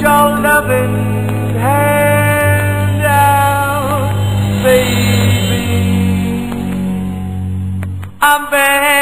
your loving hand out, baby. I'm begging.